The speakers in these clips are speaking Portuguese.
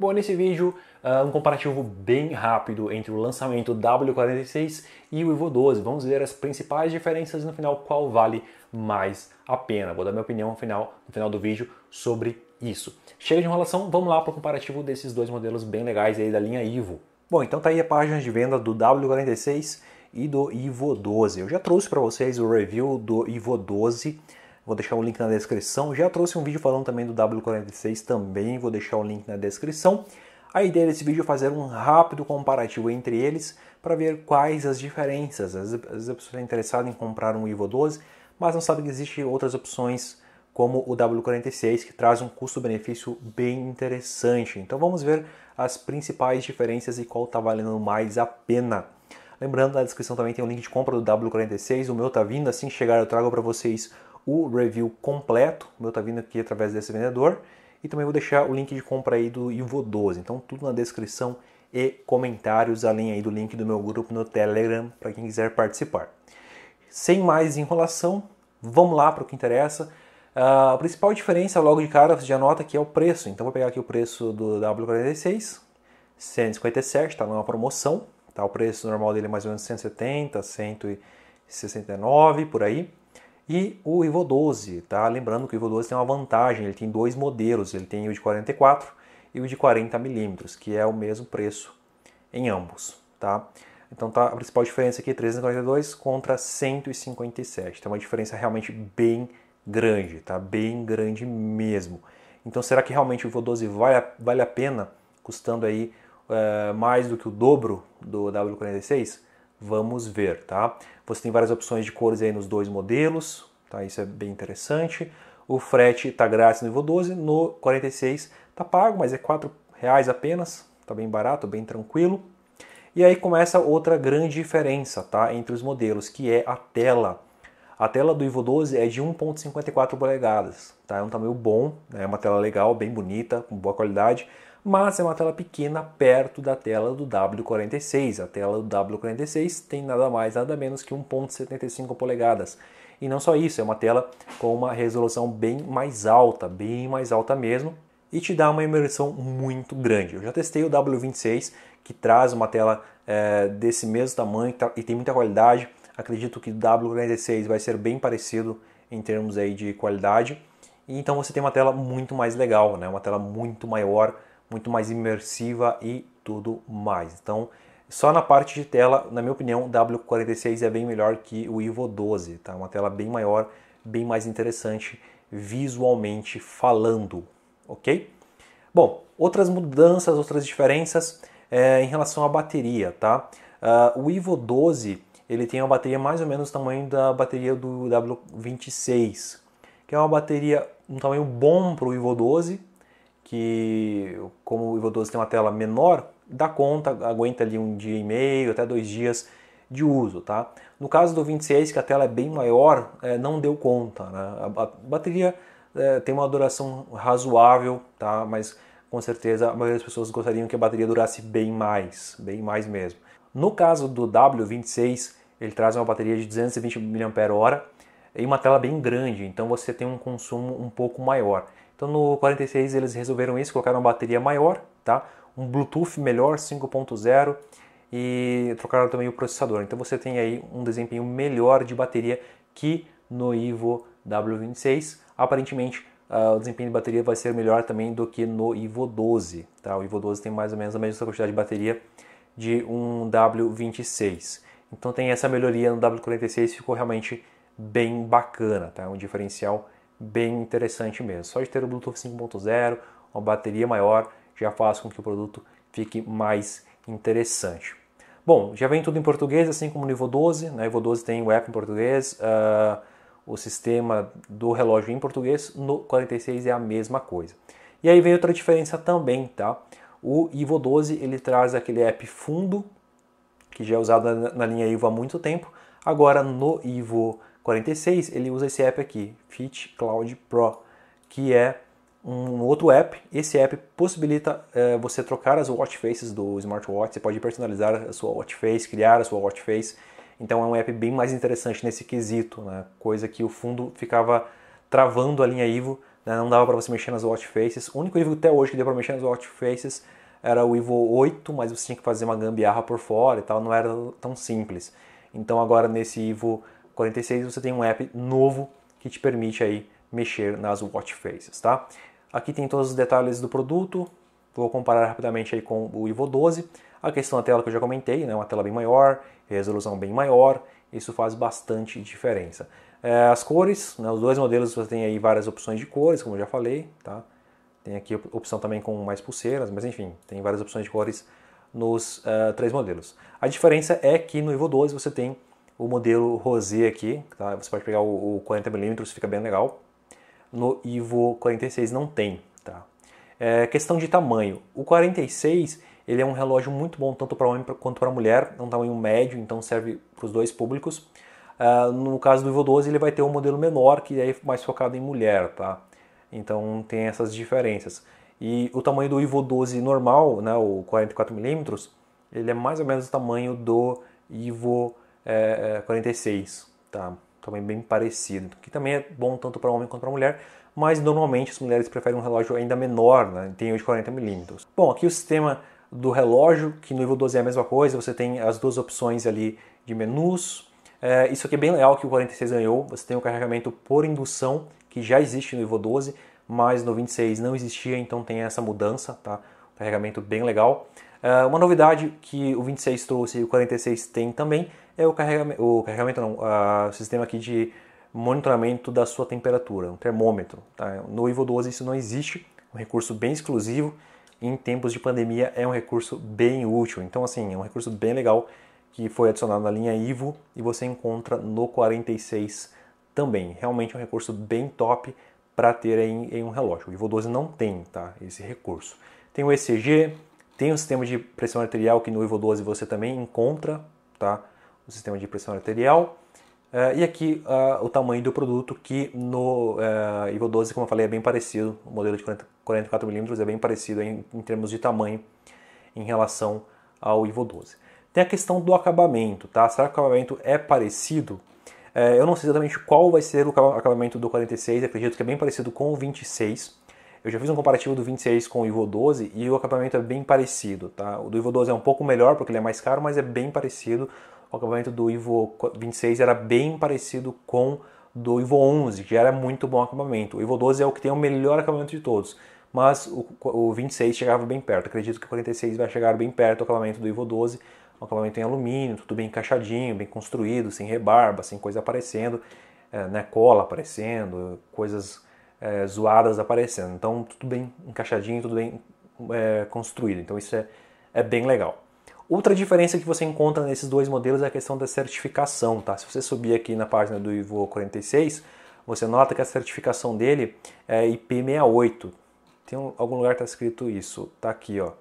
Bom, nesse vídeo, uh, um comparativo bem rápido entre o lançamento W46 e o Evo 12. Vamos ver as principais diferenças no final qual vale mais a pena. Vou dar minha opinião no final, no final do vídeo sobre isso. Chega de enrolação, vamos lá para o comparativo desses dois modelos bem legais aí da linha Evo. Bom, então tá aí a página de venda do W46 e do Evo 12. Eu já trouxe para vocês o review do Evo 12 Vou deixar o link na descrição. Já trouxe um vídeo falando também do W46 também, vou deixar o link na descrição. A ideia desse vídeo é fazer um rápido comparativo entre eles para ver quais as diferenças. Às vezes a pessoa está interessada em comprar um Evo 12, mas não sabe que existem outras opções como o W46 que traz um custo-benefício bem interessante. Então vamos ver as principais diferenças e qual está valendo mais a pena. Lembrando, na descrição também tem o link de compra do W46, o meu está vindo, assim que chegar eu trago para vocês o review completo. O meu tá vindo aqui através desse vendedor. E também vou deixar o link de compra aí do Ivo 12. Então tudo na descrição e comentários, além aí do link do meu grupo no Telegram para quem quiser participar. Sem mais enrolação, vamos lá para o que interessa. Uh, a principal diferença logo de cara você já nota que é o preço. Então vou pegar aqui o preço do W46, 157, está numa promoção. Tá? O preço normal dele é mais ou menos 170, 169 por aí. E o Ivo 12, tá? Lembrando que o Ivo 12 tem uma vantagem, ele tem dois modelos, ele tem o de 44 e o de 40 milímetros, que é o mesmo preço em ambos, tá? Então tá, a principal diferença aqui é 342 contra 157. Tem uma diferença realmente bem grande, tá? Bem grande mesmo. Então será que realmente o Ivo 12 vale, vale a pena, custando aí é, mais do que o dobro do W46? Vamos ver, tá? Você tem várias opções de cores aí nos dois modelos, tá? Isso é bem interessante. O frete está grátis no nível 12, no 46 está pago, mas é R$ reais apenas, tá bem barato, bem tranquilo. E aí começa outra grande diferença, tá, entre os modelos, que é a tela. A tela do Ivo 12 é de 1.54 polegadas, tá? É um tamanho bom, né? é uma tela legal, bem bonita, com boa qualidade mas é uma tela pequena perto da tela do W46. A tela do W46 tem nada mais, nada menos que 1.75 polegadas. E não só isso, é uma tela com uma resolução bem mais alta, bem mais alta mesmo, e te dá uma imersão muito grande. Eu já testei o W26, que traz uma tela é, desse mesmo tamanho tá, e tem muita qualidade. Acredito que o W46 vai ser bem parecido em termos aí de qualidade. Então você tem uma tela muito mais legal, né? uma tela muito maior, muito mais imersiva e tudo mais. Então, só na parte de tela, na minha opinião, o W46 é bem melhor que o Ivo 12, tá? Uma tela bem maior, bem mais interessante visualmente falando, ok? Bom, outras mudanças, outras diferenças é, em relação à bateria, tá? Uh, o Ivo 12 ele tem uma bateria mais ou menos do tamanho da bateria do W26, que é uma bateria um tamanho bom para o Ivo 12, que como o Evo 12 tem uma tela menor, dá conta, aguenta ali um dia e meio, até dois dias de uso, tá? No caso do 26, que a tela é bem maior, é, não deu conta, né? A bateria é, tem uma duração razoável, tá? Mas com certeza a maioria das pessoas gostariam que a bateria durasse bem mais, bem mais mesmo. No caso do W26, ele traz uma bateria de 220 mAh e uma tela bem grande, então você tem um consumo um pouco maior. Então no 46 eles resolveram isso, colocaram uma bateria maior, tá? um Bluetooth melhor 5.0 e trocaram também o processador. Então você tem aí um desempenho melhor de bateria que no Ivo W26. Aparentemente uh, o desempenho de bateria vai ser melhor também do que no Ivo 12. Tá? O Ivo 12 tem mais ou menos a mesma quantidade de bateria de um W26. Então tem essa melhoria no W46, ficou realmente bem bacana, tá? um diferencial bem interessante mesmo. Só de ter o Bluetooth 5.0, uma bateria maior, já faz com que o produto fique mais interessante. Bom, já vem tudo em português, assim como no Evo 12. No né? Evo 12 tem o app em português, uh, o sistema do relógio em português. No 46 é a mesma coisa. E aí vem outra diferença também, tá? O Evo 12 ele traz aquele app fundo, que já é usado na, na linha Evo há muito tempo. Agora no Evo 46, ele usa esse app aqui, Fit Cloud Pro, que é um outro app. Esse app possibilita é, você trocar as watch faces do smartwatch. Você pode personalizar a sua watch face, criar a sua watch face. Então é um app bem mais interessante nesse quesito, né? coisa que o fundo ficava travando a linha Ivo né? não dava para você mexer nas watch faces. O único Evo até hoje que deu para mexer nas watch faces era o Evo 8, mas você tinha que fazer uma gambiarra por fora e tal, não era tão simples. Então agora nesse Evo 46 você tem um app novo que te permite aí mexer nas watch faces, tá? Aqui tem todos os detalhes do produto, vou comparar rapidamente aí com o Evo 12. A questão da tela que eu já comentei, né? uma tela bem maior, resolução bem maior, isso faz bastante diferença. É, as cores, né? os dois modelos você tem aí várias opções de cores, como eu já falei, tá? Tem aqui opção também com mais pulseiras, mas enfim, tem várias opções de cores nos uh, três modelos. A diferença é que no Evo 12 você tem o modelo rosé aqui, tá? você pode pegar o, o 40mm, fica bem legal. No Evo 46 não tem. Tá? É, questão de tamanho, o 46 ele é um relógio muito bom tanto para homem quanto para mulher, é um tamanho médio, então serve para os dois públicos. Uh, no caso do Evo 12 ele vai ter um modelo menor, que é mais focado em mulher, tá? Então tem essas diferenças. E o tamanho do Evo 12 normal, né, o 44mm, ele é mais ou menos o tamanho do Evo é, 46, é, tá? Também bem parecido, que também é bom tanto para homem quanto para mulher, mas normalmente as mulheres preferem um relógio ainda menor, né? tem o de 40mm. Bom, aqui o sistema do relógio, que no Evo 12 é a mesma coisa, você tem as duas opções ali de menus. É, isso aqui é bem legal que o 46 ganhou, você tem o carregamento por indução, que já existe no Evo 12, mas no 26 não existia, então tem essa mudança, tá? carregamento bem legal. Uh, uma novidade que o 26 trouxe e o 46 tem também é o carregamento, o carregamento não, uh, o sistema aqui de monitoramento da sua temperatura, um termômetro. Tá? No Evo 12 isso não existe, um recurso bem exclusivo. Em tempos de pandemia é um recurso bem útil. Então assim, é um recurso bem legal que foi adicionado na linha Ivo e você encontra no 46 também. Realmente é um recurso bem top para ter em, em, um relógio. O Ivo 12 não tem tá, esse recurso. Tem o ECG, tem o sistema de pressão arterial que no Ivo 12 você também encontra, tá? O sistema de pressão arterial. Uh, e aqui uh, o tamanho do produto, que no uh, Ivo 12, como eu falei, é bem parecido. O modelo de 40, 44mm é bem parecido em, em termos de tamanho em relação ao Ivo 12. Tem a questão do acabamento, tá? Será que o acabamento é parecido? É, eu não sei exatamente qual vai ser o acabamento do 46, acredito que é bem parecido com o 26. Eu já fiz um comparativo do 26 com o Ivo 12 e o acabamento é bem parecido, tá? O do Ivo 12 é um pouco melhor porque ele é mais caro, mas é bem parecido. O acabamento do Ivo 26 era bem parecido com do Ivo 11, que era muito bom acabamento. O Ivo 12 é o que tem o melhor acabamento de todos, mas o, o 26 chegava bem perto. Acredito que o 46 vai chegar bem perto do acabamento do Ivo 12 um acabamento em alumínio, tudo bem encaixadinho, bem construído, sem rebarba, sem coisa aparecendo, é, né, cola aparecendo, coisas é, zoadas aparecendo. Então, tudo bem encaixadinho, tudo bem é, construído. Então, isso é, é bem legal. Outra diferença que você encontra nesses dois modelos é a questão da certificação. Tá? Se você subir aqui na página do Ivo 46, você nota que a certificação dele é IP68. Tem algum lugar que está escrito isso, tá aqui, ó.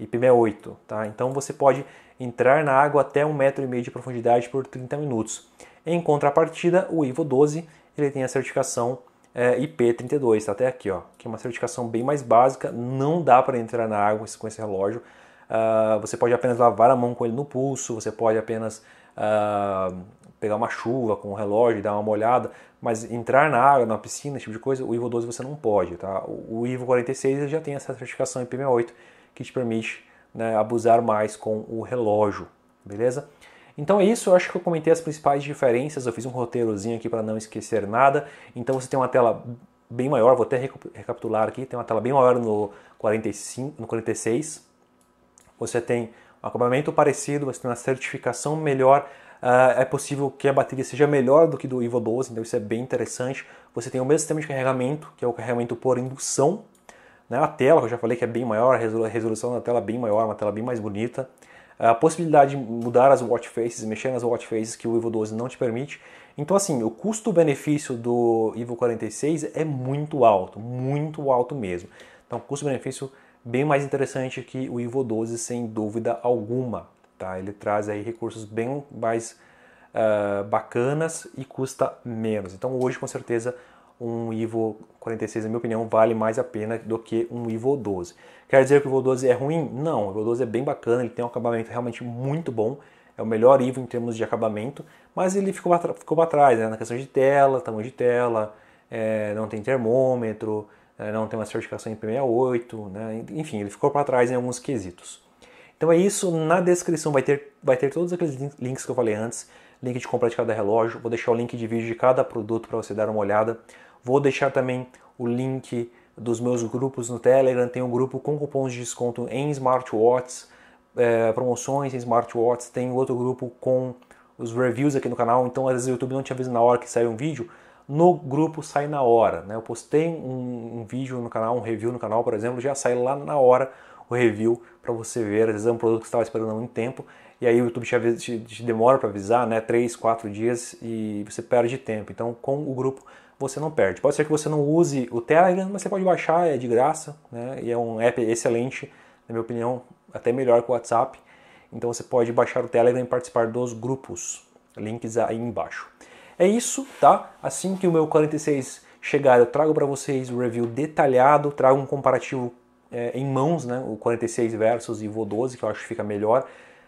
IP68, tá? Então você pode entrar na água até um metro e meio de profundidade por 30 minutos. Em contrapartida, o Ivo 12 ele tem a certificação é, IP32, tá até aqui, ó, que é uma certificação bem mais básica, não dá para entrar na água com esse relógio. Uh, você pode apenas lavar a mão com ele no pulso, você pode apenas uh, pegar uma chuva com o relógio e dar uma molhada, mas entrar na água, na piscina, esse tipo de coisa, o Ivo 12 você não pode. Tá? O, Ivo 46 já tem essa certificação IP68 que te permite né, abusar mais com o relógio, beleza? Então é isso, eu acho que eu comentei as principais diferenças, eu fiz um roteirozinho aqui para não esquecer nada. Então você tem uma tela bem maior, vou até recapitular aqui, tem uma tela bem maior no 45, no 46. Você tem um acabamento parecido, você tem uma certificação melhor, Uh, é possível que a bateria seja melhor do que do Evo 12, então isso é bem interessante. Você tem o mesmo sistema de carregamento, que é o carregamento por indução, né? A tela, eu já falei que é bem maior, a resolução da tela é bem maior, uma tela bem mais bonita. A possibilidade de mudar as watch faces, mexer nas watch faces que o Evo 12 não te permite. Então, assim, o custo-benefício do Evo 46 é muito alto, muito alto mesmo. Então, custo-benefício bem mais interessante que o Evo 12, sem dúvida alguma. Tá? Ele traz aí recursos bem mais uh, bacanas e custa menos. Então, hoje, com certeza, um Evo 46, na minha opinião, vale mais a pena do que um Evo 12. Quer dizer que o Evo 12 é ruim? Não, o Evo 12 é bem bacana, ele tem um acabamento realmente muito bom, é o melhor Evo em termos de acabamento, mas ele ficou, ficou para trás, né? na questão de tela, tamanho de tela, é, não tem termômetro, não tem uma certificação IP68, né? enfim, ele ficou para trás em alguns quesitos. Então é isso, na descrição vai ter, vai ter todos aqueles links que eu falei antes, link de compra de cada relógio, vou deixar o link de vídeo de cada produto para você dar uma olhada, vou deixar também o link dos meus grupos no Telegram, tem um grupo com cupons de desconto em smartwatches, é, promoções em smartwatches, tem outro grupo com os reviews aqui no canal, então às vezes o YouTube não te avisa na hora que sai um vídeo, no grupo sai na hora. Né? Eu postei um, um, vídeo no canal, um review no canal, por exemplo, já sai lá na hora o review para você ver. Às vezes é um produto que você estava esperando há muito tempo e aí o YouTube te, te, te demora para avisar, né? 3, 4 dias e você perde tempo. Então com o grupo você não perde. Pode ser que você não use o Telegram, mas você pode baixar, é de graça, né? E é um app excelente, na minha opinião, até melhor que o WhatsApp. Então você pode baixar o Telegram e participar dos grupos. Links aí embaixo. É isso, tá? Assim que o meu 46 chegar, eu trago para vocês o review detalhado, trago um comparativo é, em mãos, né? O 46 versus Evo 12, que eu acho que fica melhor.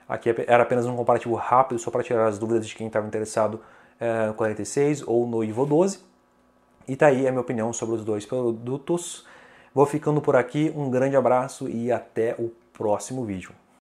Aqui é era apenas um comparativo rápido, só para tirar as dúvidas de quem estava interessado é, no 46 ou no Evo 12. E tá aí a minha opinião sobre os dois produtos. Vou ficando por aqui, um grande abraço e até o próximo vídeo.